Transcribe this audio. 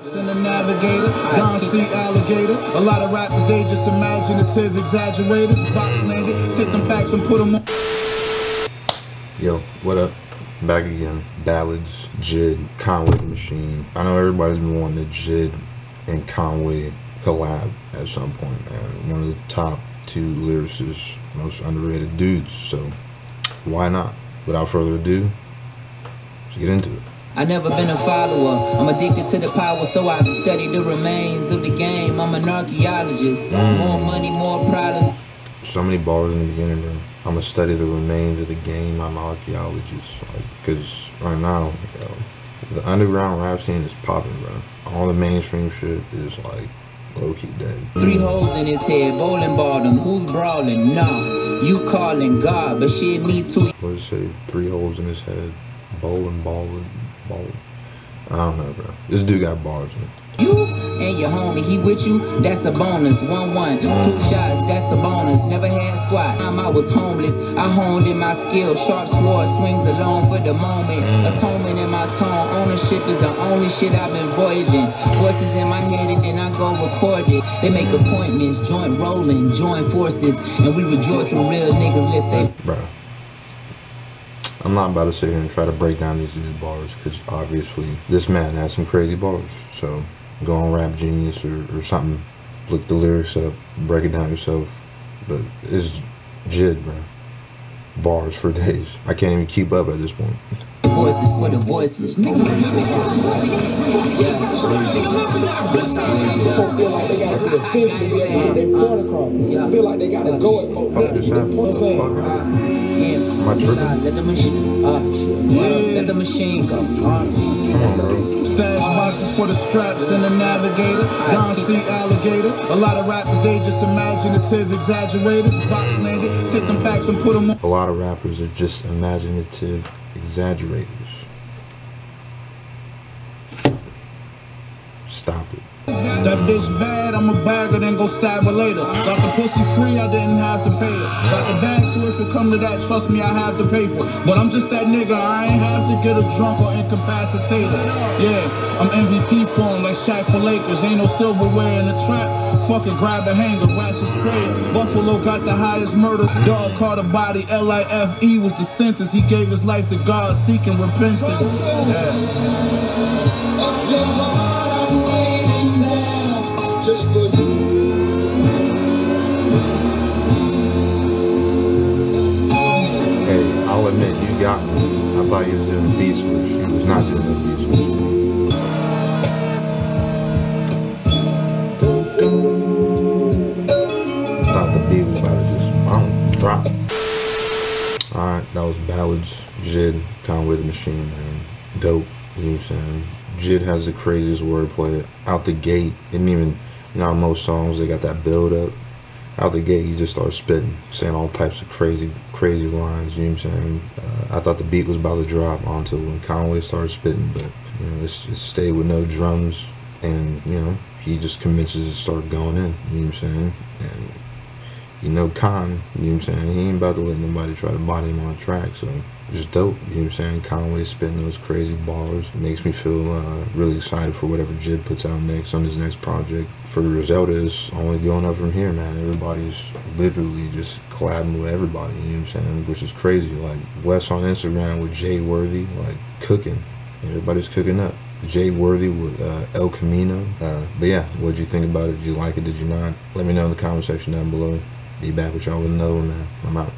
In the navigator, Don C. Alligator. A lot of rappers, they just imaginative exaggerators. Box landed, take them packs and put them on. Yo, what up? Back again. Ballads, Jid, Conway the Machine. I know everybody's been wanting the Jid and Conway collab at some point, man. One of the top two lyricists, most underrated dudes, so why not? Without further ado, let's get into it. I never been a follower. I'm addicted to the power, so I've studied the remains of the game. I'm an archaeologist. More money, more problems. So many bars in the beginning, bro. I'm gonna study the remains of the game. I'm an archaeologist, like, cause right now, yo, the underground rap scene is popping, bro. All the mainstream shit is like low key dead. Three holes in his head, bowling bottom. Who's brawling? Nah, you calling God, but shit, me too. What did it say? Three holes in his head, bowling, balling, I don't know, bro. This dude got bars, man. You and your homie, he with you, that's a bonus. One one, two shots, that's a bonus. Never had squat. Time I was homeless, I honed in my skill. Sharp sword swings alone for the moment. Mm. Atonement in my tone. Ownership is the only shit I've been voiding. Voices in my head and then I go record it. They make appointments, joint rolling, join forces, and we rejoice when real niggas lift they. Bro. I'm not about to sit here and try to break down these dudes' bars because obviously this man has some crazy bars. So go on Rap Genius or, or something, look the lyrics up, break it down yourself. But it's Jid, bro. Bars for days. I can't even keep up at this point. Voices for the voiceless. feel like they gotta be official yet to get their point across. Feel like they gotta go it for Fuck this happened. What the fuck happened? My tripping? Let the machine, uh, let the machine go. Come on, bro. Stash boxes for the straps and the navigator. Don C. Alligator. A lot of rappers, they just imaginative exaggerators. Box landed, take them packs and put them on. A lot of rappers are just imaginative exaggerators. Stop it. That bitch bad, I'm a bagger, then go stab her later. Got the pussy free, I didn't have to pay her. Got the bag, so if it come to that, trust me, I have the paper. But I'm just that nigga, I ain't have to get a drunk or incapacitated. Yeah, I'm MVP for him, like Shaq for Lakers. Ain't no silverware in the trap. Fucking grab a hanger, ratchet spray. Buffalo got the highest murder. Dog caught a body, L-I-F-E was the sentence. He gave his life to God, seeking repentance. Yeah. I'll you got me. I thought he was doing a beat switch. He was not doing a beat switch. Thought the beat was about to just drop. Alright, that was Ballads, Jid, Conway the Machine, man. Dope, you know what I'm saying? Jid has the craziest wordplay. Out the gate, didn't even, you know, most songs, they got that build up. Out the gate, he just started spitting, saying all types of crazy, crazy lines, you know what I'm saying? Uh, I thought the beat was about to drop onto when Conway started spitting, but, you know, it's, it stayed with no drums, and, you know, he just commences to start going in, you know what I'm saying? And you know Con, you know what I'm saying? He ain't about to let nobody try to body him on track, so just dope, you know what I'm saying? Conway spitting those crazy bars makes me feel uh, really excited for whatever Jid puts out next on his next project. For Griselda, it's only going up from here, man. Everybody's literally just collabing with everybody, you know what I'm saying? Which is crazy. Like Wes on Instagram with Jay Worthy, like cooking. Everybody's cooking up. Jay Worthy with uh, El Camino. Uh, but yeah, what'd you think about it? Did you like it? Did you not? Let me know in the comment section down below. Be back with y'all with another one, man. I'm out.